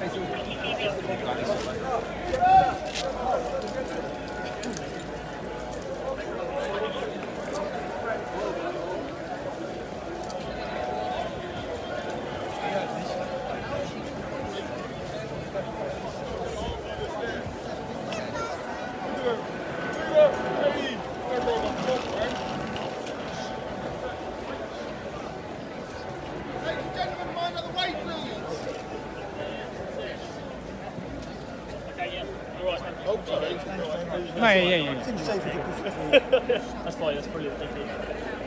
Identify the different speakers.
Speaker 1: Let's go. No, yeah, yeah, yeah.
Speaker 2: that's fine, that's brilliant, thank you.